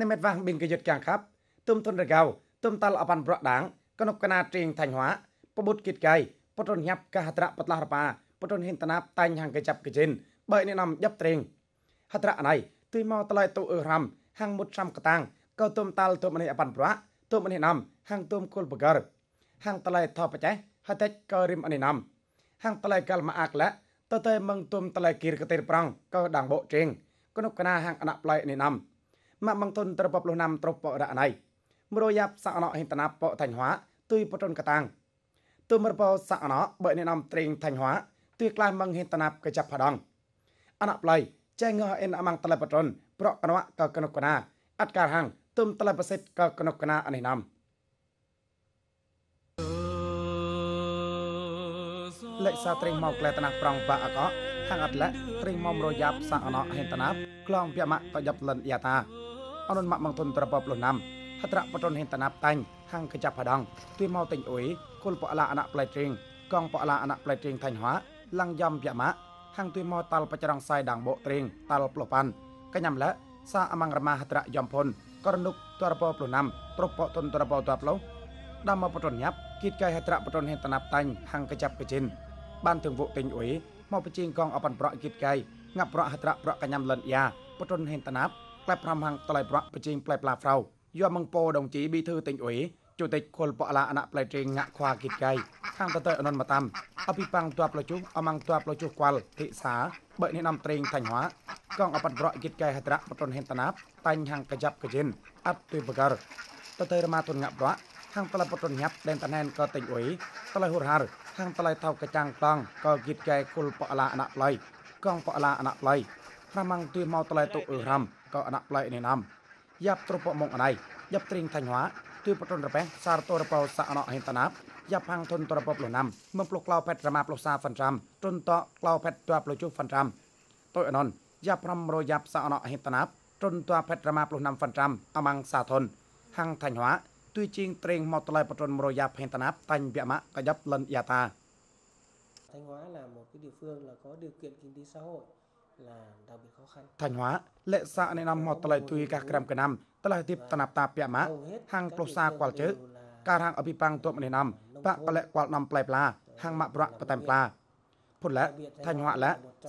និមិត្តវ៉ាងប៊ីងកយុតកាំងខាប់ទុំទុនរកៅទុំតាល់អបានប្រដាងកណប់កណាទ្រៀងថាញ់ហွာពបុតគិតកៃពតរញាប់កហត្រៈបតឡរបាពតរហិនតណាបតាញ់ហាងកចាប់កជិនបើអ្នកនាំយ៉ាប់ទ្រៀងហត្រៈណៃទុយមកតឡៃតុអឺរ៉ាំហាងមុតឆាំកតាំងក៏ទុំតាល់ទុំនេះអបានប្រទុំនេះនាំហាងទុំគុលបករហាងតឡៃថបចេះហតិចក៏រិមអនេះនាំហាងតឡៃកាល់មកអាក់ឡាតតែមងទុំតឡៃគីរកទេរប្រងក៏ដាងបោជេងកណប់កណាហាងអណប្លៃនេះនាំ ម៉ាក់មងទុនត្រពប់លុះណាំត្រពរៈណៃមរយ៉ាប់សអណហិនតណាបតាញ់ហွာទុយពតុនកតាំងទុមរបោសអណបើអ្នកនាំត្រេងតាញ់ហွာទុយក្លាមងហិនតណាបកចាប់ផដងអណប្លៃចែងអិនអមងតលបតុនប្រកកណវកកណកណាអត់ការហាងទុំតលបសិតកកណកណាអនេះណាំលេខសាត្រេងមកក្លែតណាប្រងបាអកហាងអត់លែត្រេងមករយ៉ាប់សាអណហិនតណាបក្លងភមៈតយ៉ាប់លិនយ៉ាតា អនុនម៉ាក់មងទុនត្រពប់លុណាំហត្រៈបតនហេតណាប់តាញ់ហាងកចាប់ផដងទួយមកតេញអ៊ុយគុលបអឡាអណប្លែត្រេងកងបអឡាអណប្លែត្រេងថាញ់ហွာឡងយ៉ាំយម៉ាហាងទួយមកតាល់បចរងសាយដាងបោត្រេងតាល់ប្លោប៉ាន់កញ្ញាំឡាសាអមងរមាហត្រៈយំផុនករនុកតរពប្លូណាំត្រពតុនតរពតប្លោដាំមកបតនញាប់គិតកៃហត្រៈបតនហេតណាប់តាញ់ហាងកចាប់កជិនបានទាំងវុតេញអ៊ុយមកបជាងកងអបានប្រក់គិតកៃងាប់ប្រក់ហត្រៈប្រក់កញ្ញាំលិនយ៉ាបតនហេតណាប់ ក្លែបប្រាំហាងតឡៃប្រក់បជាងផ្លែផ្លាហ្វ្រោយកមងពោដងជីប៊ីធឺទិញអ៊ុយ chủ tịch khol pọ la anak play tring ngak khwa kit kai khang ta tơi anon matam api pang tua plochu amang tua plochu kwal thị xã bởi nên năm tring thành hóa con apat bro kit kai hatra paton hen tanap tanh hang kajap kajin ap tu bagar ta tơi ma ton ngak bro hang tala paton nyap den tanen ko teng oi tala hur har hang tala thau kacang tong ko kit kai khol pọ la anak play con pọ la anak play ramang tu mau tala tu ram ko anak play ni nam yap tropo mong anai yap tring thành hóa ទឿបតុនរប៉េះសារតរបោសអណហេតណាបយ៉ាផាំងទុនតរបបលណាំមំប្លុ កក្លោផេតរមាប្លុសាហ្វាន់ត្រាំទុនតក្លោផេតតបប្លុជុហ្វាន់ត្រាំតុយអណនយ៉ាប្រាំរយ៉ាប់សអណហេតណាបទុនតផេតរមាប្លុណាំហ្វាន់ត្រាំអមាំងសាធុនហាំងថាញ់ហွာទុយជីងត្រេងមកតឡៃបតុនរយ៉ាប់ហេតណាបតាញ់វៈម៉ាកយ៉ាប់លិនយ៉ាតា Thanh Hóa là một cái địa phương là có điều kiện kinh tế xã hội là đặc biệt khó khăn. ថាញ់ហွာលេសាណែនាំមកតឡៃទុយកាក្រំកណាំតឡៃទីបតណាប់តាពៈម៉ាហាងប្លុសាក្វលជើការហាងអភិបាំងទប់ណែនាំបាក់បលៈក្វលនាំផ្លែប្លាហាងម៉ាក់ប្រក់បតែមប្លាពុលៈថាញ់ហွာละ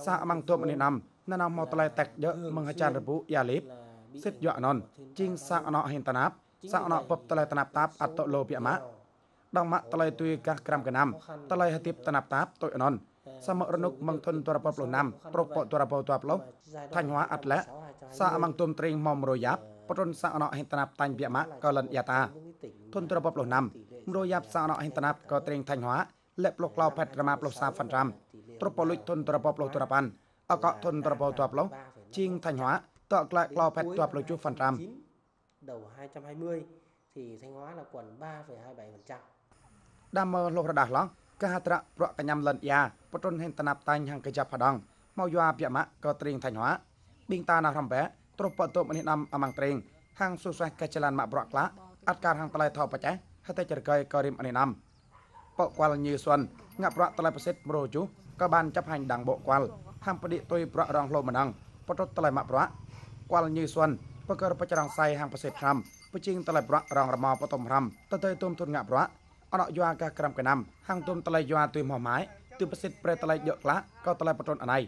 សាអមងទប់ណែនាំណែនាំមកតឡៃតាក់យើមងអាចារ្យរបុយ៉ាលីបសិតយអណនជីងសាអណហេនតណាបសាអណពបតឡៃតណាប់តាបអតលោពៈម៉ាដងម៉ាក់តឡៃទុយកាក្រំកណាំតឡៃហទីបតណាប់តាបតុយអណន សមរនុកមងធនទរពប្លូណាំប្រពតរពតប្លូថាញ់ហွာអត់លៈសាមងទុំត្រេងមមរយ៉ាប់ប្រនសាអណហិតណាប់តាញ់វៈមៈកលនយតាធនទរពប្លូណាំរយ៉ាប់សាអណហិតណាប់ក៏ត្រេងថាញ់ហွာលិប្លុកក្លោផេតរមាប្លុសាហ្វាន់រាំត្រពលុចធនទរពប្លូទរប៉ាន់អកធនទរពតប្លូជាងថាញ់ហွာតក្លាក្លោផេតទប្លុជហ្វាន់រាំ đầu 2020 thì Thanh Hóa là quần 3,27%. Đam lô đạc lắm. កហត្រៈប្រកញ្ញាំលិនយ៉ាបតុនហេនតណាប់តាញ់ហាងកចាប់ផដងមកយោអាភមៈក៏ត្រៀងថាញ់ហွာប៊ីងតាណារំបែទ្រពតមនេះណាំអមាំងត្រេងហាងសុសះកចលានមកប្រកក្លាអត់ការហាងតឡៃថោបច្ចេះហតេចរកៃក៏រិមអនេះណាំបកគាល់ញីសុនងាប់ប្រកតឡៃប្រសិទ្ធមរោជុក៏បានចាប់ហាញ់ដាំងបកគាល់ហាំបឌិទុយប្រករងលោម្ដងបតតឡៃមកប្រកគាល់ញីសុនបករបច្ចរងសៃហាងប្រសិទ្ធឆ្នាំបជាងតឡៃប្រករងរមបតំរាំតទៅទុំទុនងាប់ប្រក អណយោអាកាក្រាំកណាំហាងទុំតឡៃយោអាទុយមកម៉ាយទិប្រសិទ្ធប្រែតឡៃយកក្លាក៏តឡៃបតនអណៃ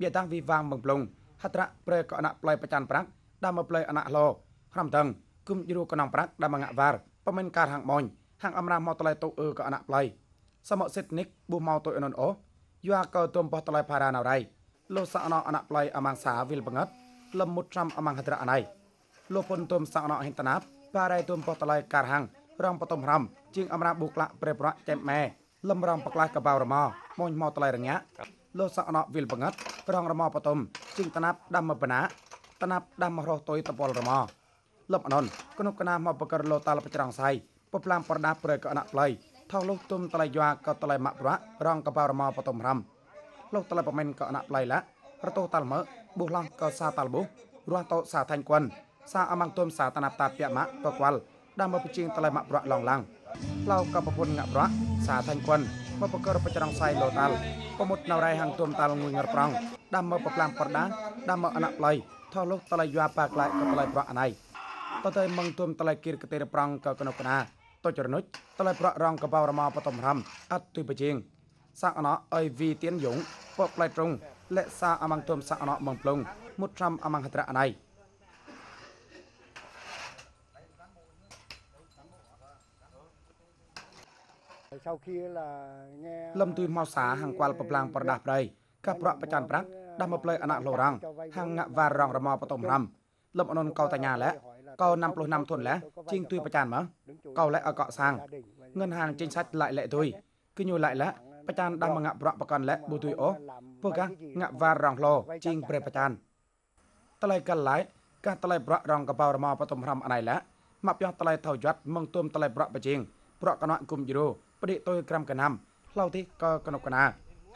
បៀតាំងវិវាងមងប្លងហត្រៈប្រែកអណប្លៃប្រចាំប្រាក់ដាមប្លៃអណឡោក្រុមតឹងគុំយរូកណងប្រាក់ដាមងាក់វ៉ារប៉មិនការហាងម៉ុញហាងអំរាមកតឡៃតូអឺកអណប្លៃសមសិទ្ធនិកប៊ូម៉ៅតូអនអូយូអាកោទុំបោះតឡៃផារ៉ាណៅរៃលោសអណអណប្លៃអមាំងសាវិលបង្កត់លំមុតត្រាំអមាំងហត្រៈអណៃលោពុនទុំសអណហិនតណាបបារៃទុំបោះតឡៃការហាង រងបតំរំជាងអំរាបុក្លាក់ប្រេប្រៈចេមម៉ែលំរងបក្លាស់កបៅរម៉ម៉ុញមកតឡៃរងាលោសអណវិលបង្កត់រងរម៉បតំជាងតណាប់ដាំមបណាតណាប់ដាំរស់តុយតពលរម៉លំអណនគនុកណាមកបករលោតាលបច្រងសៃពផ្លាំប្រដាប្រកអណប្លៃថោលុទុំតឡៃយ៉ាក៏តឡៃម៉ាក់ប្រៈរងកបៅរម៉បតំរំលោកតឡៃប្រមិនក៏អណប្លៃឡារតោតាល់មើបុះឡងក៏សាតាល់បុះរស់តោសាថាញ់គួនសាអមងទុំសាតណាប់តាពៈម៉ាក់ក៏គាល់ ដាំមកពីជាងតឡៃម៉ាក់ប្រៈឡងឡាំងឡៅក៏ប្រពន្ធងាក់ប្រៈសាថាញ់គួនមកបករបច្រងសៃលោតាល់ប្រមុតនៅរៃហាងទុំតាល់ងួយងរប្រងដាំមកប្រផ្លាំប្រដាដាំមកអណប្លៃថោលុតឡៃយ៉ាប៉ាក្លាយក៏តឡៃប្រអណៃតទៅមងទុំតឡៃគិរកទេរប្រងកកណកណាតចរនុចតឡៃប្រក់រងកបោរមបតំរំអត់ទុយបជាងសាក់អណអុយវីទៀនយងពកផ្លែត្រង់លេសាអមងទុំសាក់អណមងផ្លុងមុតត្រាំអមងហត្រអណៃ លំទួយមកសាហាងគួលប្រឡាំងប្រដាស់ប្រៃកប្រក់ប្រចាំប្រាក់ដាស់មកផ្លៃអណឡរងហាងងាក់វ៉ារងរមបតំរំលំអនុនកោតញ្ញាលែកោ năm plus năm thuần lẽ chinh tuy ប្រចាំមកកោលែអកសាង ngân hàng chính sách lại lệ thôi cứ nhiều lại lẽ ប្រចាំដាស់មកងាក់ប្រក់ប្រកាន់លែប៊ូទួយអូពូកាងាក់វ៉ារងឡូជីងប្រេប្រចាំតឡៃកឡៃកាតឡៃប្រក់រងកបោរមបតំរំអណៃលែមកពីតឡៃថោយ័តមងទុំតឡៃប្រក់ប្រជាងប្រក់កណគុំយូរ បដិតុយក្រាំកណាំផ្លៅទីកកណកណា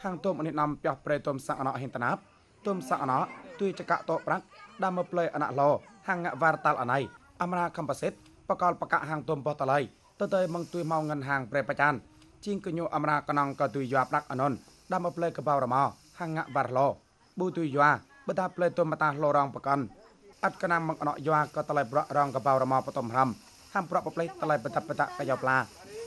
ហាងទុំអនិនំពីប្រេទុំសអណហិនតណាបទុំសអណទួយចកតោប្រាក់ដាមផ្លេអណឡោហាងងាក់វ៉ារតាល់អណៃអមរាកំបសិតបកលបកហាងទុំបោះតឡៃទៅទៅមងទួយមកងិនហាងប្រេប្រចាំជីងកញូអមរាកណងក៏ទួយយ៉ាប់ដាក់អននដាមផ្លេកបោរមហាងងាក់វ៉ារឡោប៊ូទួយយ៉ាបតាផ្លេទុំមតាឡរងបកាន់អត់កណាំមកអណយ៉ាក៏តឡៃប្រក់រងកបោរមបតំហាំហាំប្រក់ប្រផ្លេតឡៃបតបតកយោប្លា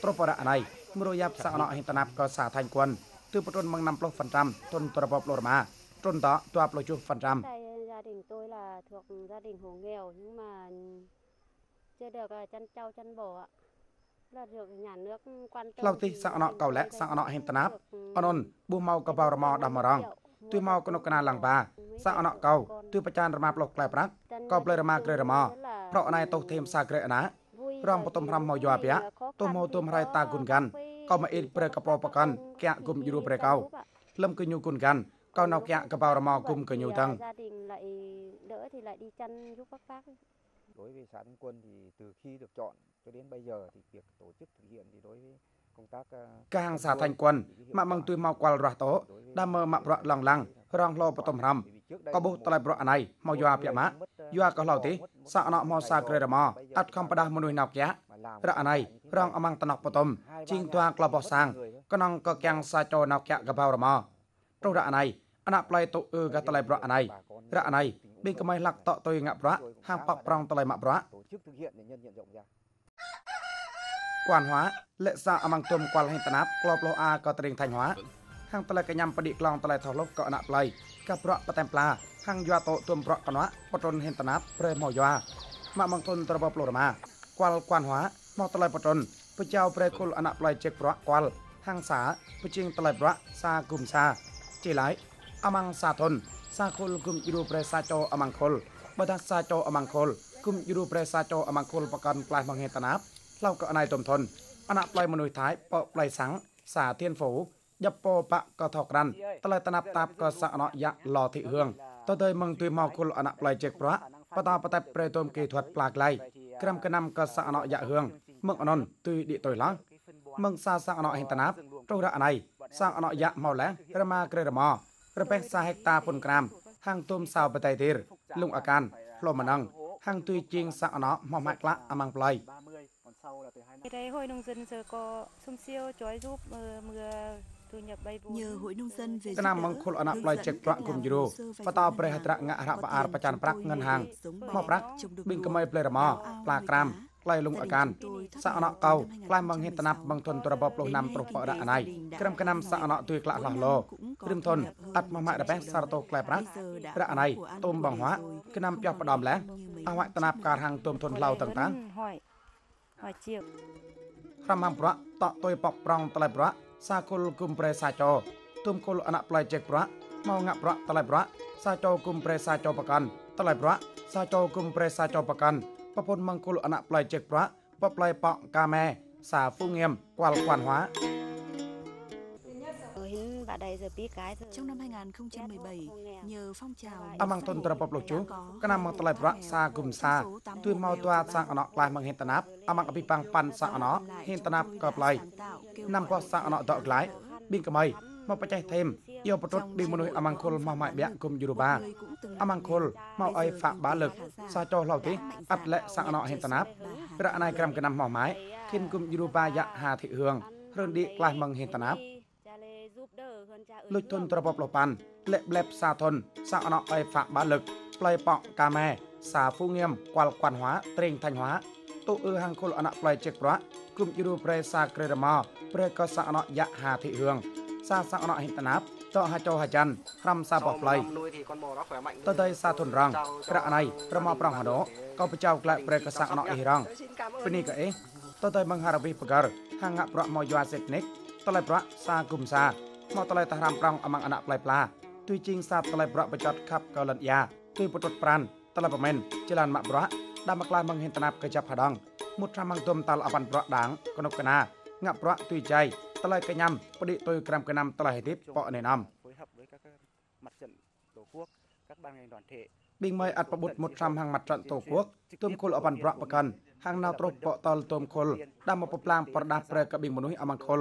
ត្រពរអណៃ មរយ៉ាប់សអណហិតណាប់ក៏សាថាញ់គន់ទឺបតុនមកណាំប្លុះហ្វាន់ trăm ទុនត្រពបលរមាទុនតតួប្លុះជុហ្វាន់ trăm Tại gia đình tôi là thuộc gia đình hộ nghèo nhưng mà chưa được à, chăn trâu chăn bò ạ. Là được nhà nước quan tâm. ផ្លូវទីសអណកោលែសអណហិតណាប់អននប៊ូមកកបោរមដាមរងទឺមកកណកណាឡើងបាសអណកោទឺបចានរមាប្លុះក្លែប្រាក់ក៏ផ្លេរមាក្រេរមាប្រអណៃតុធេមសាក្រេអណារំបតុមរំមកយោអាភៈទុំមកទុំរៃតាគុនកាន់ ក៏មកអ៊ីប្រេកបោបកាន់កែគុំយូរប្រេកោលំគញូគុនកាន់ក៏នៅកែកបោរមគុំកញូតាំង Gia đình lại đỡ thì lại đi chăn giúp các bác. đối với xã Thanh Quân thì từ khi được chọn cho đến bây giờ thì việc tổ chức thực hiện thì đối với công tác ờ, កាហាងសាថាញ់គន់មកមងទួយមកគាល់រះតោដាមមកប្រក់ឡងឡាំងរងលោបតំរំ bởi vì trước đây ក៏បុះតឡៃប្រក់អណៃមកយោអាភៈម៉ាយោអាក៏ឡោទីសអណមកសាក្រេរមាអត់ខំបដាស់មនុស្សណៅកែ mà làm រអណៃរងអមងតណោះបតំជីងទួក្លបោះសាងកណងក៏កាំងសាចោណៅកែកបោរមាប្ររអណៃអណប្លៃតុអឺកតឡៃប្រក់អណៃរអណៃប៊ីកមៃលាក់តតុយងាក់ប្រក់ហាងប៉កប្រងតឡៃម៉ាក់ប្រក់ tổ chức thực hiện để nhân diện rộng ra គួនហွာលេសាអមងទុំគាល់ហិតណាប់ក្លបលោអាក៏ត្រៀងថាញ់ហွာហាងតឡៃកញ្ញាំបឌិក្លងតឡៃថោះលុបក៏អណប្លៃកប្រក់បតែមប្លាហាងយោតោទុំប្រក់កណោះបតុនហិតណាប់ប្រេមកយោម៉ាក់មងទុនត្របប្លរមាគាល់គួនហွာមកតឡៃបតុនពចៅប្រេគុលអណប្លៃជិកប្រក់គាល់ហាងសាពជាងតឡៃប្រក់សាគុំសាជីឡៃអមងសាធុនសាគុលគុំយូប្រេសាចោអមងខុលបដាសាចោអមងខុលគុំយូប្រេសាចោអមងខុលបកាន់ផ្លាស់មកហេតណាប់ ឡៅក៏អណៃទុំធនអណប្លៃមនុស្សថៃបប្លៃសាំងសាទៀនហ្វូយ៉ាប់ពោបកក៏ថករាន់តឡៃតណាប់តាបក៏សអណយ៉ាឡធិហឿងតទៅមងទួយមកគុលអណប្លៃជេកប្រៈបតាបតែប្រេទុំគេធាត់ផ្លាក្លៃក្រាំកណាំក៏សអណយ៉ាហឿងមងអននទួយឌីតុយឡងមងសាសអណហិតណាប់ Cái đấy hội nông dân giờ có sung siêu chói giúp ờ, mưa thu nhập bay vốn. nhờ hội nông dân về កណាមមង្គលអណប្លៃចេកប្រាក់គុំយូបតោប្រេហត្រងៈរបអារប្រចានប្រាក់ងិនហាងមកប្រាក់ប៊ីងកមៃផ្លេរមផ្លាក្រាមផ្លៃលងអកានសអណកោផ្លែមងហេតណាប់បងទុនតរបបលុះណាំប្រពរអណៃក្រំកណាំសអណទួយក្លាក់ឡោះលោព្រមទុនអត់មកម៉ាក់របេះសារតោក្លែប្រាក់រអណៃទុំបងហွာកណាំពីផ្ដំលែអវតនាបការហាងទុំទុនឡៅតងតា hỏi hỏi chiều ក្រំហាំប្រក់តតុយបកប្រងតឡៃប្រក់សាគុលគុំប្រេសាចោទុំគុលអណប្លៃចេកប្រក់មកងាក់ប្រក់តឡៃប្រក់សាចោគុំប្រេសាចោបកាន់តឡៃប្រក់សាចោគុំប្រេសាចោបកាន់ប្រពន្ធមង្គលអណប្លៃចេកប្រក់បប្លៃបកកាមែសាហ្វូងៀមគួលគួនហွာ Ở hình bà đây giờ bí cái thôi. trong năm 2017 nhờ phong trào អមងទុនតរបបលុជុកណាមមកតឡៃប្រក់សាគុំសាទួយមកតួសាងអណក្លាយមកហេតណាប់អមងអភិបាំងប៉ាន់សាអណហេតណាប់ក៏ប្លៃ năm có sa nó đọ lái bên cái mày mà phải chạy thêm yêu bật rốt đi một nơi amang khol mà mãi bẹ cùng Yoruba amang khol mau ai phạm bá lực sa cho lâu tí ắt lệ sa nó hiện tận áp ra này cầm cái năm mỏ mái khi cùng Yoruba dạ hà thị hương rơn đi lại mừng hiện tận áp Cha lê giúp đỡ hơn cha ơi. លុចទុនត្របបលប៉ាន់លេបលេបសាធុនសាអណអៃហ្វាក់បាលឹកផ្លៃប៉កកាមែសាហ្វូងៀមគល់គាន់ហွာត្រេងថាញ់ហွာទូអឺហាងគុលអណប្លៃជិកប្រក់គុំយរូប្រេសាក្រេរម៉ោប្រេកសអណយៈហាធិរឿងសាសអណហិតណាប់តហាចោហាចាន់ក្រុមសាបប្លៃ nuôi thì con bò nó khỏe mạnh តតៃសាធុនរងប្រណៃប្រមប្រងហដោក៏បចៅក្លែប្រេកសអណអ៊ីរង xin cảm ơn ពីនេះក៏អេតតៃបង្ហារវិបកលហាងៈប្រក់មកយួសេតនិកតឡៃប្រក់សាគុំសា មកតឡៃតារាំប្រងអមងអណប្លៃប្លាទុយជីងសាតឡៃប្រក់បចតខាប់កលិនយ៉ាទុយពតុតប្រានតឡៃប្រមែនចលានម៉ាក់ប្រក់ដាំមកក្លាមងហិនតណាប់កចាប់ផដងមុតត្រាំងទុំតលអបានប្រក់ដាងកនុកកណាងាក់ប្រក់ទុយចៃតឡៃកញ្ញាំបឌិទុយក្រាំកណាំតឡៃហេទីបប៉ណេណាំ phối hợp với các mặt trận tổ quốc các ban ngành đoàn thể ប៊ីងម៉ៃអត់ប្របុតមុតត្រាំហាងម៉ាត់ trận តូគួកទុំគុលអបានប្រក់ប្រកាន់ហាងណៅត្រុសប៉តលទុំគុលដាំមកប្រប្លាងប្រដាស់ប្រកប៊ីងមនុយអមង្គល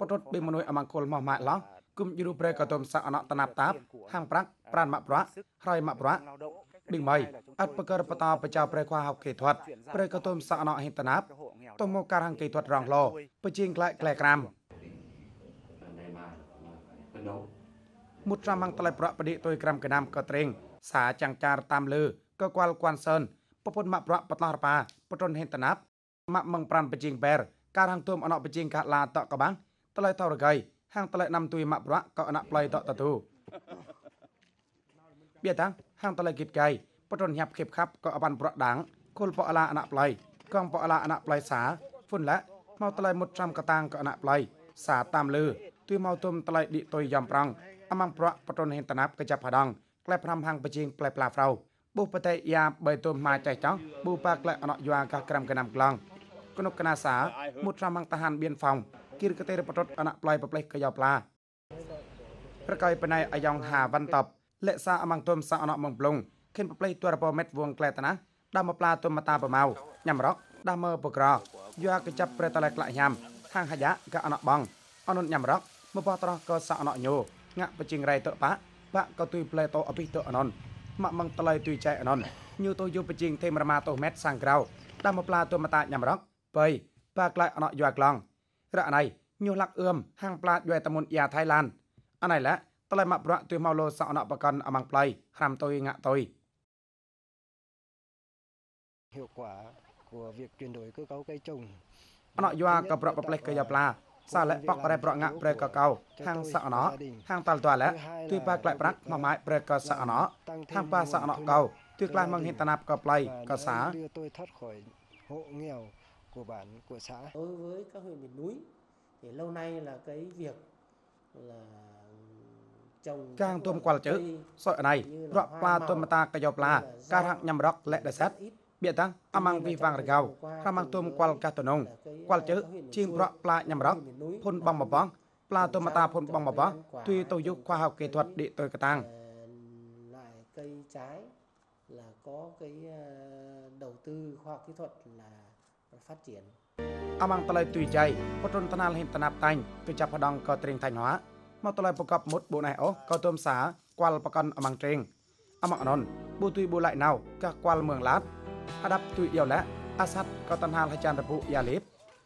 ពតតប៊ីងមនុយអមង្គលមកម៉ាក់ឡោះគុំយរូប្រកតុមសអណតណាប់តាបហាងប្រាក់ប្រានម៉ាក់ប្រក់ហើយម៉ាក់ប្រក់ lao động ប៊ីងម៉ៃអត់ប្រកបបតបចៅប្រខ្វះហៅគេធាត់ប្រកតុមសអណហិតណាប់ các hộ nghèo តុំមកការហាងគេធាត់រងឡោបជាងក្លែកក្លែក្រាមមុតត្រាំហាងតឡៃប្រក់បឌិទុយក្រាំកណាំក៏ត្រេងសាចាំងចារតាមលើក៏គួលគួនសឿនប្រពន្ធម៉ាក់ប្រក់បតឡរប៉ាបតុនហេតណាប់ម៉ាក់មងប្រានបជាងបែរការហាងទុំអណបជាងកាឡាតកបាំង តឡៃតរកៃហាងតឡៃណាំទុយម៉ាក់ប្រក់ក៏អណប្លៃតតទូបៀតាំងហាងតឡៃគិតកៃបតុនញាប់ខេបខាប់ក៏អបានប្រក់ដាងគុលប៉អឡាអណប្លៃកងប៉អឡាអណប្លៃសាហ្វុនឡាមកតឡៃមុតត្រាំកតាងក៏អណប្លៃសាតាមលើទុយមកទុំតឡៃឌីតុយយ៉ាំប្រាំងអមាំងប្រក់បតុនហេតណាប់កចាប់ផដងក្លែប្រាំហាងបជាងប្លែប្លាហ្វ្រៅបុបតេយ៉ាបីទុំម៉ាចៃចង់បុប៉ាក្លែអណយួាកាក្រាំកណាំក្លង គនុកកណាសាមុតត្រាំហាងតាហានបៀនហ្វោងគិរកតេរបតុតអណប្លៃប្រផ្លេះកយោប្លាប្រកៃបណៃអាយ៉ងហាវ៉ាន់តបលេសាអមាំងទុំសាអណមងប្លងខិនប្រផ្លេះទួរពមេតវងក្លែតណាដាំមកប្លាទុំមតាប្រម៉ៅញ៉ាំរកដាំមើបក្រយោកចាប់ប្រតឡៃក្លាក់ញ៉ាំហាងហយ៉ាកអណបងអនុញ៉ាំរកមកបោះត្រោះក៏សាអណញោងាក់បជាងរៃតបាបាក់ក៏ទុយផ្លែតអភិតអណនម៉ាក់មងតឡៃទុយចៃអណនញូទៅយុបជាងទេមរមាតូម៉ែតសាំងក្រៅដាំមកប្លាទុំមតាញ៉ាំរក បីបាក្លាក់អណយោក្លងរអណៃញូលាក់អឿមហាងប្លាតយតមុនយ៉ាថៃឡានអណៃឡាតឡៃម៉ាក់ប្រក់ទុយមកលោសអណបកនអមាំងប្លៃហាំទុយងាក់ទុយ hiệu quả của việc chuyển đổi cơ cấu cây trồng អណយួរក៏ប្រក់ប្រផ្លេះកយ៉ាប្លាសាឡែប៉កប្រែប្រក់ងាក់ប្រែកកៅហាងសអណហាងតលតឡែទុយប៉ាក្លែប្រាក់មកម៉ាយប្រែកសអណហាងប៉ាសអណកៅទុយក្លែមងហិតណាប់ក៏ប្លៃ và ក៏សា nó đưa tôi thoát khỏi hộ nghèo của bản của xã đối với các huyện miền núi thì lâu nay là cái việc là trồng កាង các ទុំ loại គាល់ជើ cây សយណៃរក់ប៉ាទុំមតាកយោប្លាការហាក់ញ៉ាំរកលែដេសាត់បៀតាំងអមាំងវីវាងរកៅខាម៉ាំងទុំគាល់កាតនងគាល់ជើជីងប្រក់ប្លាញ៉ាំរកភុនបងបបងប្លាទុំមតាភុនបងបបងទុយទៅយុខ្វះហៅគេធាត់ឌីទៅកតាំង Ờ, lại cây trái là có cái ờ, đầu tư khoa học kỹ thuật là phát triển អមាំងតឡៃទុយចៃបតុនតណាលហិតណាប់តាញ់គឺចាប់ផដងក៏ត្រេងថាញ់ហွာមកតឡៃប្រកបមុតបូណៃអូក៏ទុំសាគាល់ប្រកនអមាំងត្រេងអមាំងអននប៊ូទុយប៊ូឡៃណៅកាគាល់មឿងឡាតអដាប់ទុយយោឡាអាសាត់ក៏តនហាលហចានរពុយ៉ាលេប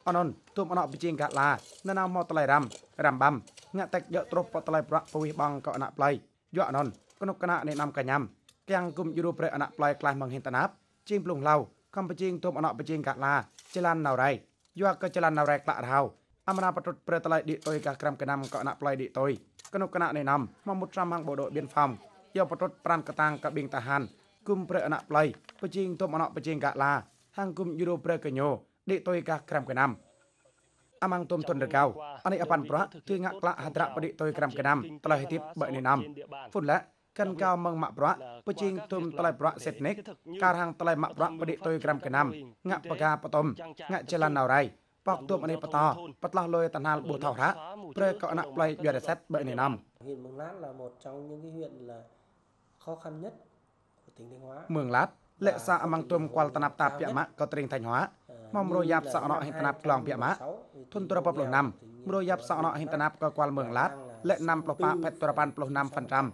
អននទុំអណបជាងកាឡាណណៅមកតឡៃរ៉ាំរ៉ាំបាំងាក់តែកយកត្រុសបតឡៃប្រក់ពវិបងក៏អណប្លៃយកអននគនុកកណៈអ្នកនំកញ្ញាំទាំងគុំយូរប្រេអណប្លៃក្លាស់មងហិនតណាប់ជាងភ្លុងឡៅ កំបជាងទុំអណបជាងកាឡាចលានណៅរៃយកក៏ចលានណៅរៃក្លាក់រហៅអមណាបតុតប្រេតឡៃឌីតុយកាក្រាំកណាំក៏អណប្លៃឌីតុយគនុកកណៈអ្នកនំមកមុតត្រាំហាងបដោបៀនហ្វាំយកបតុតប្រានកតាងកបៀងតាហានគុំប្រេអណប្លៃបជាងទុំអណបជាងកាឡាហាងគុំយូរប្រេកញោឌីតុយកាក្រាំកណាំអមាំងទុំទុនរកៅអនេះអបានប្រគឺងាក់ក្លាក់ហត្រៈបឌិតុយក្រាំកណាំតឡៃទីបបនេះណាំហ្វុនឡា កិនកៅមងម៉ាក់ប្របជាងទុំតឡៃប្រសេតនិកការហាងតឡៃម៉ាក់ប្របឌិតុយក្រាំកណាំងាក់បកាបតំងាក់ចលនណៅរៃបកទុំអនេះបតបតឡោះលុយតណាលបុថោរៈប្រេកអណប្លៃយរសេតបនេះណាំ huyện Mường Lát là một trong những cái huyện là khó khăn nhất của tỉnh Thanh Hóa មឿងឡាត់លក្ខសាអមាំងទុំគាល់តណាប់តាភៈម៉ាក់ក៏ត្រេងថាញ់ហွာមករយ៉ាប់សអណហិតណាប់ក្លងភៈម៉ាក់ធុនត្រពប្លុះណាំមរយ៉ាប់សអណហិតណាប់ក៏គាល់មឿងឡាត់លែកណាំប្លុះប៉ាផេតត្របានប្លុះណាំហ្វាន់ត្រាំ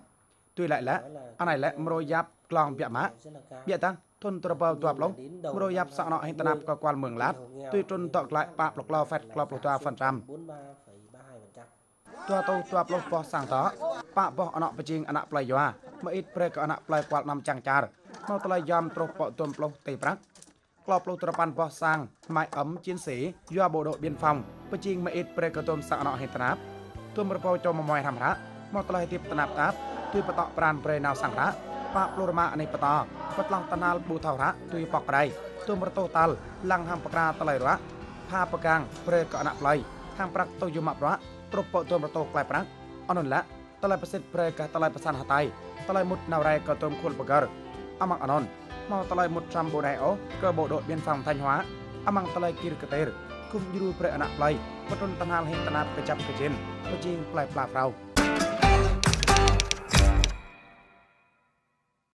ទុយឡៃឡាអណៃឡែមរយ៉ាប់ក្លងភៈម៉ាក់ rất là cao បៀតាំងធុនត្រពតបឡុងមរយ៉ាប់សអណហិតណាប់ក៏គាល់មឿងឡាត់ទុយទុនតក្លាយប៉ាប្លុកឡោហ្វេតក្លបប្លុះតាហ្វាន់ត្រាំ 43,32%. tua tu tua ploh poh sang to pak poh anak pecing anak play yoa មកអ៊ីតព្រែកក៏អណៈផ្លែគាត់នាំចាំងចារមកតឡៃយ៉ាំត្រុសពកទុំផ្លុះតេប្រាក់ក្លបលុះត្រប៉ាន់បោះសាងម៉ៃអឹមជានសេយោបោដបៀនហ្វំបជីងមកអ៊ីតព្រែកក៏ទុំសាក់អណៈហេតណាបទុំរពោចូលមកម៉ៃរំរ៉ាមកតឡៃទៀបតណាប់តាប ទួយបតកប្រានប្រេណៅសង្រ៉ាប៉ាប្លូរម៉ានេះបតបតឡងតណាលប៊ូថោរ៉ាទួយបកប្រៃទុំរតោតាល់ឡាំងហាំបក្រាតឡៃរ៉ាផាបកាំងព្រែកក៏អណៈផ្លៃហាំប្រាក់ទៅយមប្រ៉ាត្រុបពកទុំរតោក្លែប្រាក់អនុឡាតឡៃប្រសិទ្ធព្រែកតឡៃប្រសានហតៃតឡៃមុតណៅរ៉ៃក៏ទុំខុលបករអមងអននមកតឡៃមុតចាំបូដៃអូក៏បោដមានហ្វាំថាញ់ហွာអមងតឡៃគីរកតេរគុំយូរប្រេអណៈផ្លៃបតុនតណាលហេតណាបកចាប់កជិនបជាងផ្លែផ្លាប្រៅ